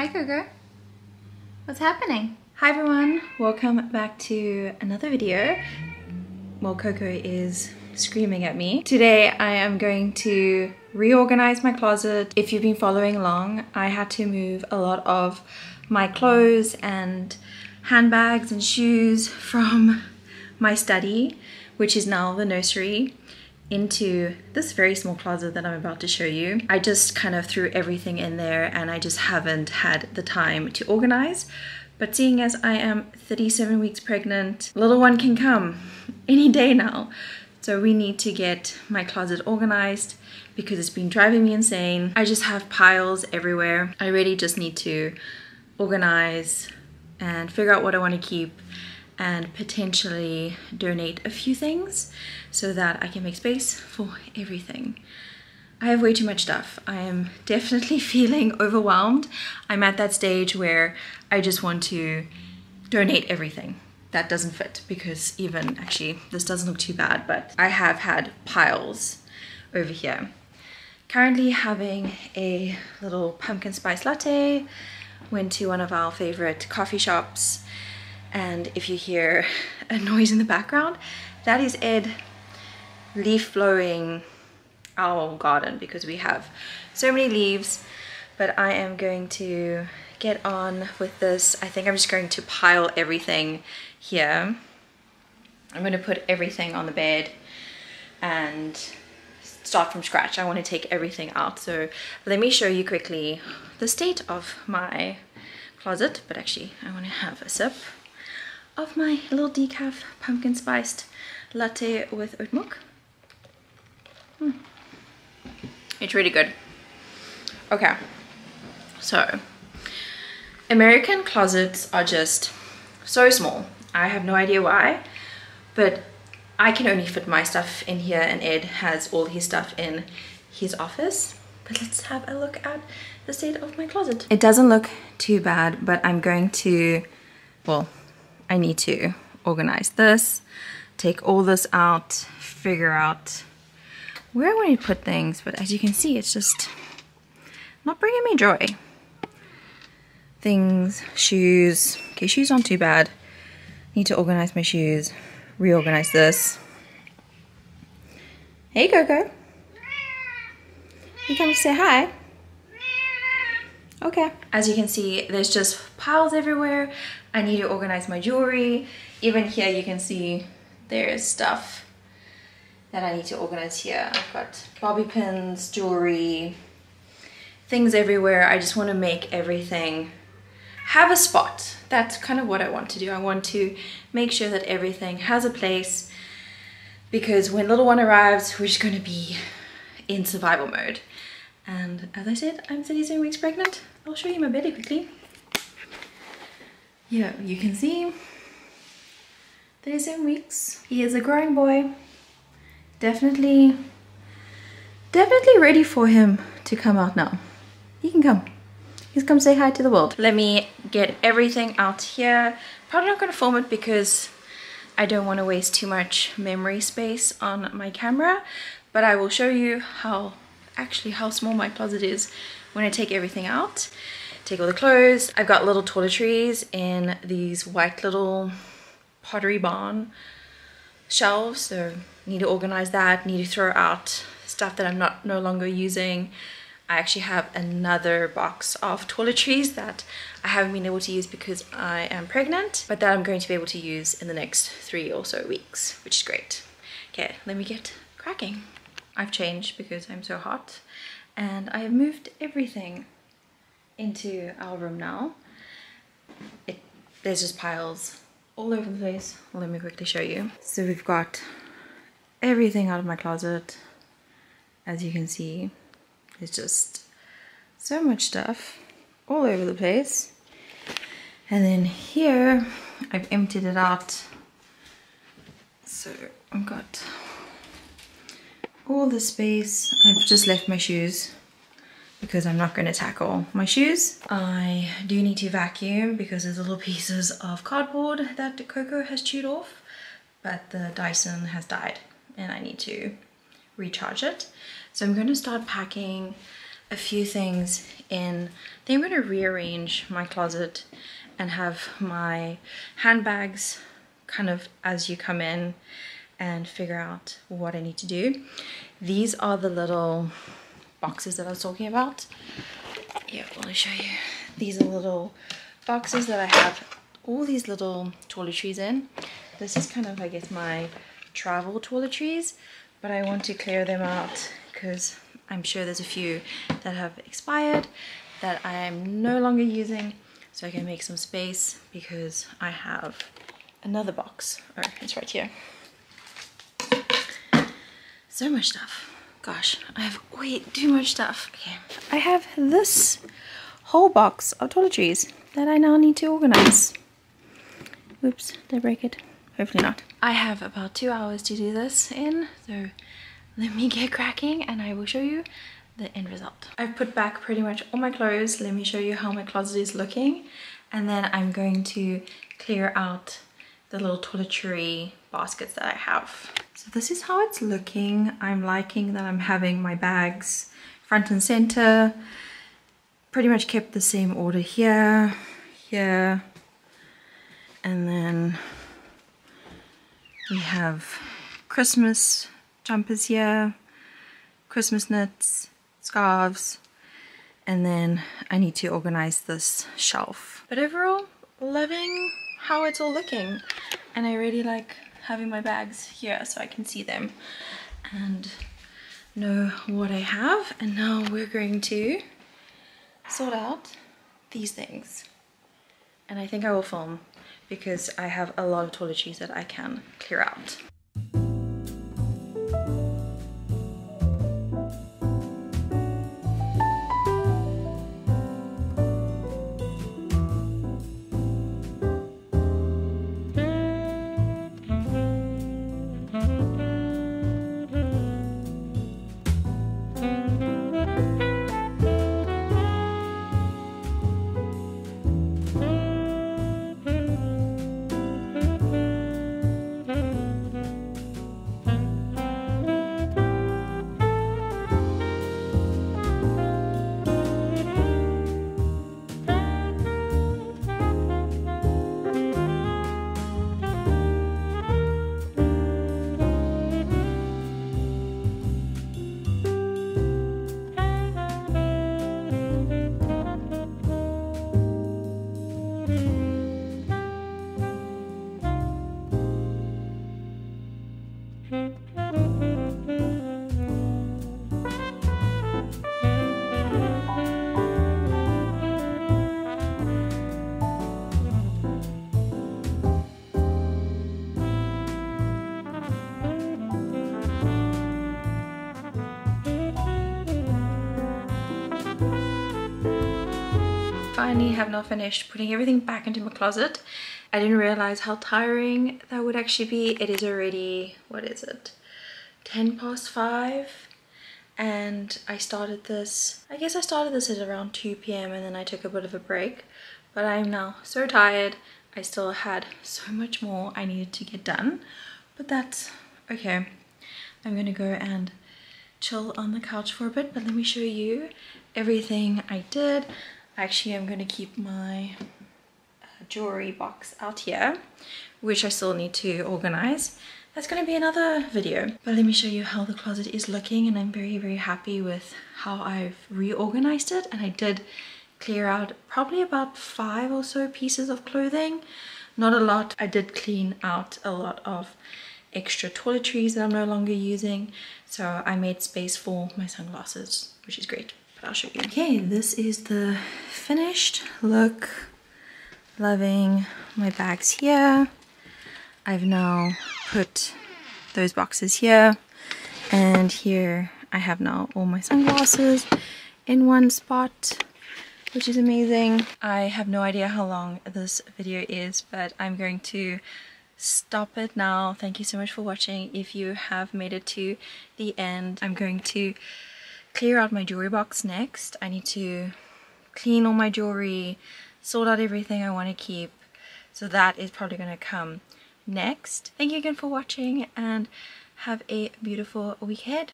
Hi Coco. What's happening? Hi everyone, welcome back to another video. Well, Coco is screaming at me. Today I am going to reorganize my closet. If you've been following along, I had to move a lot of my clothes and handbags and shoes from my study, which is now the nursery, into this very small closet that I'm about to show you. I just kind of threw everything in there and I just haven't had the time to organize. But seeing as I am 37 weeks pregnant, little one can come any day now. So we need to get my closet organized because it's been driving me insane. I just have piles everywhere. I really just need to organize and figure out what I want to keep and potentially donate a few things so that I can make space for everything. I have way too much stuff. I am definitely feeling overwhelmed. I'm at that stage where I just want to donate everything that doesn't fit because even actually this doesn't look too bad but I have had piles over here. Currently having a little pumpkin spice latte. Went to one of our favorite coffee shops and if you hear a noise in the background that is Ed leaf blowing our garden because we have so many leaves. But I am going to get on with this. I think I'm just going to pile everything here. I'm going to put everything on the bed and start from scratch. I want to take everything out. So let me show you quickly the state of my closet. But actually I want to have a sip of my little decaf pumpkin spiced latte with oat milk. Mm. It's really good. Okay, so American closets are just so small. I have no idea why, but I can only fit my stuff in here and Ed has all his stuff in his office. But let's have a look at the state of my closet. It doesn't look too bad, but I'm going to, well, I need to organize this, take all this out, figure out where I want to put things. But as you can see, it's just not bringing me joy. Things, shoes. Okay, shoes aren't too bad. Need to organize my shoes, reorganize this. Hey, Coco. You come to say hi? Okay. As you can see, there's just piles everywhere. I need to organize my jewelry. Even here you can see there's stuff that I need to organize here. I've got bobby pins, jewelry, things everywhere. I just want to make everything have a spot. That's kind of what I want to do. I want to make sure that everything has a place because when little one arrives, we're just going to be in survival mode. And as I said, I'm 37 weeks pregnant. I'll show you my belly quickly. Yeah, you can see 37 weeks. He is a growing boy. Definitely, definitely ready for him to come out now. He can come. He's come say hi to the world. Let me get everything out here. Probably not going to film it because I don't want to waste too much memory space on my camera. But I will show you how actually how small my closet is when I take everything out. Take all the clothes. I've got little toiletries in these white little pottery barn shelves. So need to organize that, need to throw out stuff that I'm not no longer using. I actually have another box of toiletries that I haven't been able to use because I am pregnant, but that I'm going to be able to use in the next three or so weeks, which is great. Okay, let me get cracking. I've changed because I'm so hot and I have moved everything into our room now. It, there's just piles all over the place. Let me quickly show you. So we've got everything out of my closet. As you can see, it's just so much stuff all over the place. And then here, I've emptied it out. So I've got all the space. I've just left my shoes because I'm not going to tackle my shoes. I do need to vacuum because there's little pieces of cardboard that Coco has chewed off, but the Dyson has died and I need to recharge it. So I'm going to start packing a few things in, I think I'm going to rearrange my closet and have my handbags kind of as you come in and figure out what I need to do. These are the little boxes that I was talking about. Yeah, let me show you. These are little boxes that I have all these little toiletries in. This is kind of, I guess, my travel toiletries, but I want to clear them out because I'm sure there's a few that have expired that I am no longer using so I can make some space because I have another box. Oh, it's right here. So much stuff. Gosh, I have way too much stuff. Okay. I have this whole box of toiletries that I now need to organize. Oops, did I break it? Hopefully not. I have about two hours to do this in, so let me get cracking and I will show you the end result. I've put back pretty much all my clothes. Let me show you how my closet is looking. And then I'm going to clear out the little toiletry baskets that I have. So this is how it's looking. I'm liking that I'm having my bags front and center. Pretty much kept the same order here, here, and then we have Christmas jumpers here, Christmas knits, scarves, and then I need to organize this shelf. But overall, loving how it's all looking. And I really like having my bags here so I can see them and know what I have. And now we're going to sort out these things. And I think I will film because I have a lot of toiletries that I can clear out. Finally have now finished putting everything back into my closet. I didn't realize how tiring that would actually be. It is already, what is it, 10 past 5 and I started this, I guess I started this at around 2 p.m. and then I took a bit of a break but I'm now so tired. I still had so much more I needed to get done but that's okay. I'm gonna go and chill on the couch for a bit but let me show you everything I did. Actually, I'm going to keep my uh, jewelry box out here, which I still need to organize. That's going to be another video. But let me show you how the closet is looking and I'm very, very happy with how I've reorganized it. And I did clear out probably about five or so pieces of clothing. Not a lot. I did clean out a lot of extra toiletries that I'm no longer using. So I made space for my sunglasses, which is great. I'll show you. Okay, this is the finished look. Loving my bags here. I've now put those boxes here and here I have now all my sunglasses in one spot which is amazing. I have no idea how long this video is but I'm going to stop it now. Thank you so much for watching. If you have made it to the end I'm going to clear out my jewelry box next. I need to clean all my jewelry, sort out everything I want to keep. So that is probably going to come next. Thank you again for watching and have a beautiful week ahead.